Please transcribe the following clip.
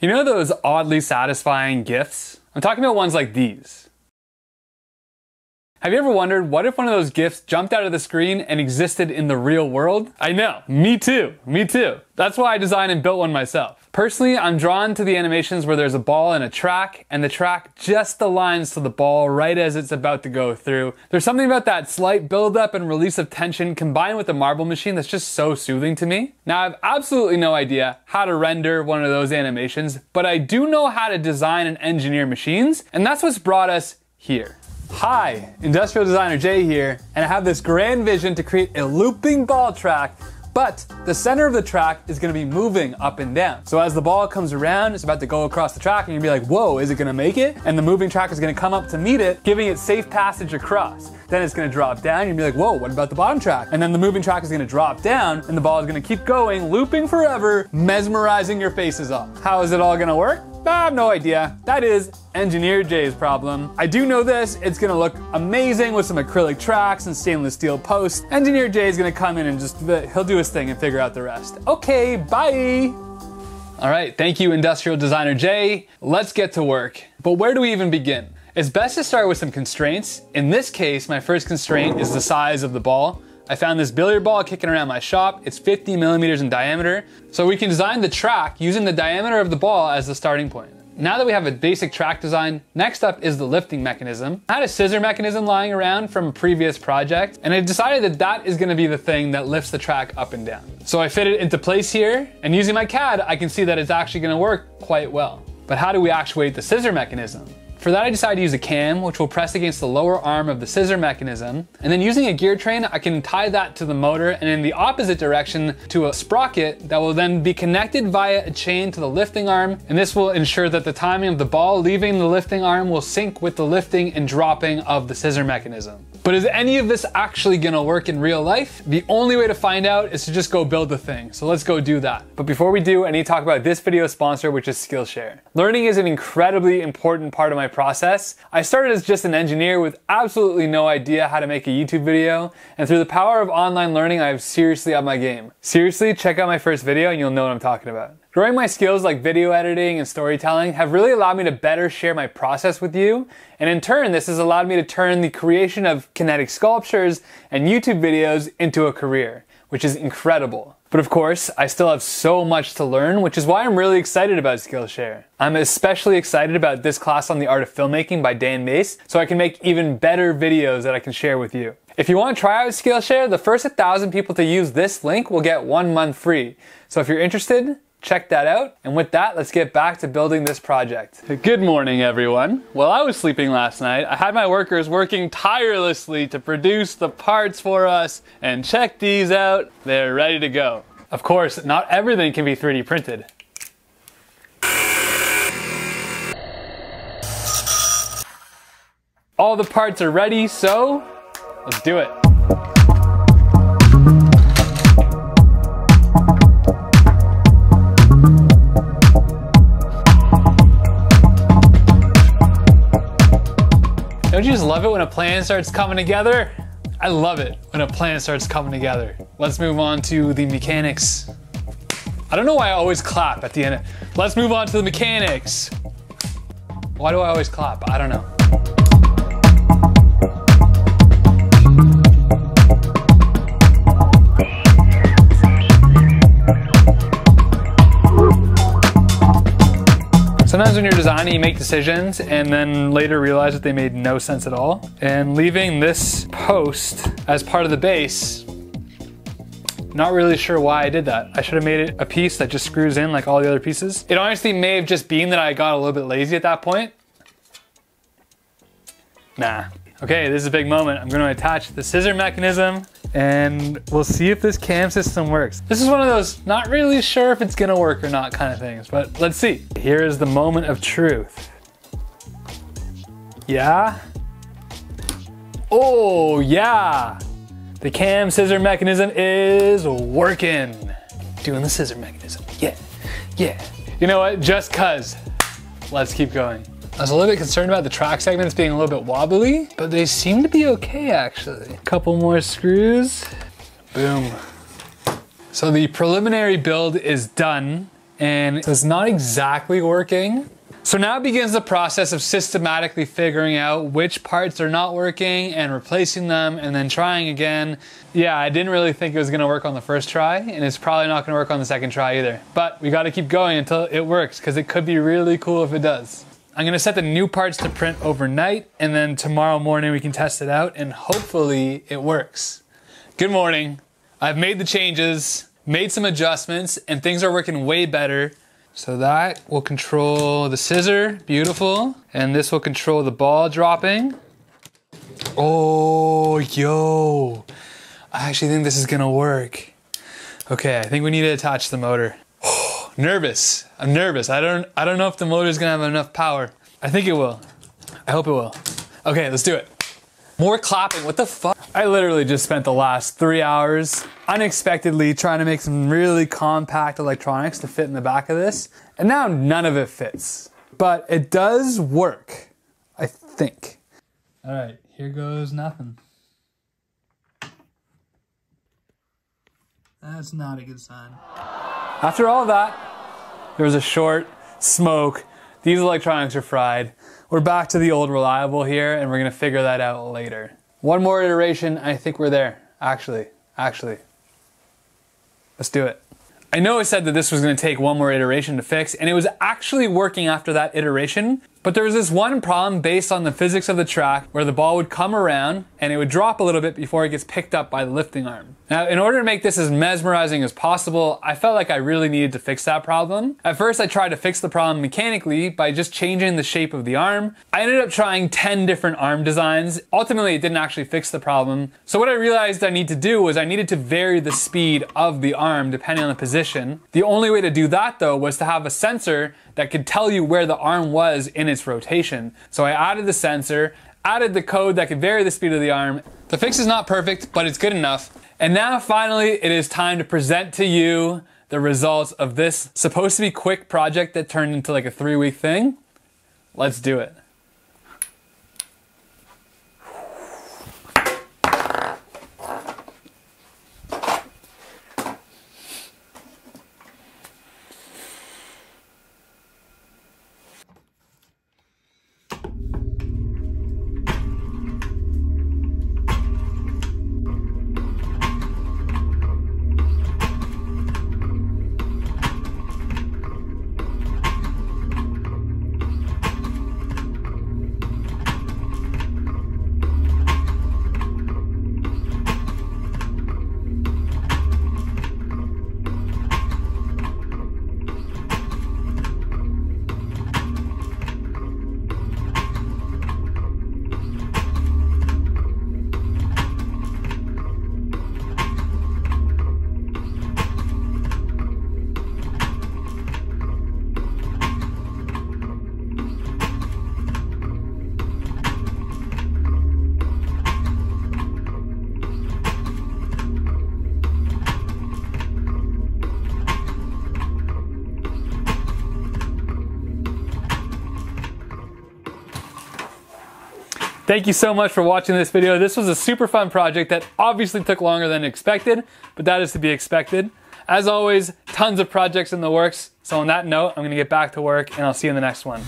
You know those oddly satisfying GIFs? I'm talking about ones like these. Have you ever wondered what if one of those GIFs jumped out of the screen and existed in the real world? I know, me too, me too. That's why I designed and built one myself. Personally, I'm drawn to the animations where there's a ball and a track, and the track just aligns to the ball right as it's about to go through. There's something about that slight buildup and release of tension combined with the marble machine that's just so soothing to me. Now, I have absolutely no idea how to render one of those animations, but I do know how to design and engineer machines, and that's what's brought us here. Hi, Industrial Designer Jay here, and I have this grand vision to create a looping ball track but the center of the track is gonna be moving up and down. So as the ball comes around, it's about to go across the track and you'll be like, whoa, is it gonna make it? And the moving track is gonna come up to meet it, giving it safe passage across. Then it's gonna drop down, and you'll be like, whoa, what about the bottom track? And then the moving track is gonna drop down and the ball is gonna keep going, looping forever, mesmerizing your faces off. How is it all gonna work? I have no idea. That is Engineer Jay's problem. I do know this, it's gonna look amazing with some acrylic tracks and stainless steel posts. Engineer Jay is gonna come in and just, uh, he'll do his thing and figure out the rest. Okay, bye! All right, thank you, Industrial Designer Jay. Let's get to work. But where do we even begin? It's best to start with some constraints. In this case, my first constraint is the size of the ball. I found this billiard ball kicking around my shop. It's 50 millimeters in diameter. So we can design the track using the diameter of the ball as the starting point. Now that we have a basic track design, next up is the lifting mechanism. I had a scissor mechanism lying around from a previous project, and I decided that that is gonna be the thing that lifts the track up and down. So I fit it into place here, and using my CAD, I can see that it's actually gonna work quite well. But how do we actuate the scissor mechanism? For that, I decided to use a cam, which will press against the lower arm of the scissor mechanism. And then using a gear train, I can tie that to the motor and in the opposite direction to a sprocket that will then be connected via a chain to the lifting arm. And this will ensure that the timing of the ball leaving the lifting arm will sync with the lifting and dropping of the scissor mechanism. But is any of this actually gonna work in real life? The only way to find out is to just go build the thing. So let's go do that. But before we do, I need to talk about this video sponsor, which is Skillshare. Learning is an incredibly important part of my process. I started as just an engineer with absolutely no idea how to make a YouTube video, and through the power of online learning, I have seriously upped my game. Seriously, check out my first video and you'll know what I'm talking about. Growing my skills like video editing and storytelling have really allowed me to better share my process with you, and in turn, this has allowed me to turn the creation of kinetic sculptures and YouTube videos into a career, which is incredible. But of course, I still have so much to learn, which is why I'm really excited about Skillshare. I'm especially excited about this class on the art of filmmaking by Dan Mace, so I can make even better videos that I can share with you. If you want to try out Skillshare, the first 1,000 people to use this link will get one month free. So if you're interested, check that out. And with that, let's get back to building this project. Good morning, everyone. While I was sleeping last night, I had my workers working tirelessly to produce the parts for us. And check these out, they're ready to go. Of course, not everything can be 3D printed. All the parts are ready, so let's do it. Love it when a plan starts coming together? I love it when a plan starts coming together. Let's move on to the mechanics. I don't know why I always clap at the end. Let's move on to the mechanics. Why do I always clap? I don't know. Sometimes when you're designing, you make decisions and then later realize that they made no sense at all. And leaving this post as part of the base, not really sure why I did that. I should have made it a piece that just screws in like all the other pieces. It honestly may have just been that I got a little bit lazy at that point. Nah. Okay, this is a big moment. I'm gonna attach the scissor mechanism and we'll see if this cam system works. This is one of those not really sure if it's gonna work or not kind of things, but let's see. Here is the moment of truth. Yeah? Oh, yeah! The cam scissor mechanism is working. Doing the scissor mechanism, yeah, yeah. You know what, just cuz, let's keep going. I was a little bit concerned about the track segments being a little bit wobbly, but they seem to be okay actually. Couple more screws, boom. So the preliminary build is done and it's not exactly working. So now begins the process of systematically figuring out which parts are not working and replacing them and then trying again. Yeah, I didn't really think it was gonna work on the first try and it's probably not gonna work on the second try either. But we gotta keep going until it works because it could be really cool if it does. I'm gonna set the new parts to print overnight and then tomorrow morning we can test it out and hopefully it works. Good morning. I've made the changes, made some adjustments, and things are working way better. So that will control the scissor, beautiful. And this will control the ball dropping. Oh, yo. I actually think this is gonna work. Okay, I think we need to attach the motor. Nervous. I'm nervous. I don't I don't know if the motor is gonna have enough power. I think it will. I hope it will. Okay, let's do it. More clapping. What the fuck? I literally just spent the last three hours unexpectedly trying to make some really compact electronics to fit in the back of this, and now none of it fits. But it does work, I think. All right, here goes nothing. That's not a good sign. After all that, there was a short, smoke, these electronics are fried. We're back to the old reliable here, and we're gonna figure that out later. One more iteration, I think we're there. Actually, actually. Let's do it. I know I said that this was gonna take one more iteration to fix, and it was actually working after that iteration, but there was this one problem based on the physics of the track where the ball would come around and it would drop a little bit before it gets picked up by the lifting arm. Now, in order to make this as mesmerizing as possible, I felt like I really needed to fix that problem. At first, I tried to fix the problem mechanically by just changing the shape of the arm. I ended up trying 10 different arm designs. Ultimately, it didn't actually fix the problem. So what I realized I need to do was I needed to vary the speed of the arm depending on the position. The only way to do that though was to have a sensor that could tell you where the arm was in its rotation. So I added the sensor, added the code that could vary the speed of the arm. The fix is not perfect, but it's good enough. And now finally, it is time to present to you the results of this supposed to be quick project that turned into like a three week thing. Let's do it. Thank you so much for watching this video. This was a super fun project that obviously took longer than expected, but that is to be expected. As always, tons of projects in the works. So on that note, I'm gonna get back to work and I'll see you in the next one.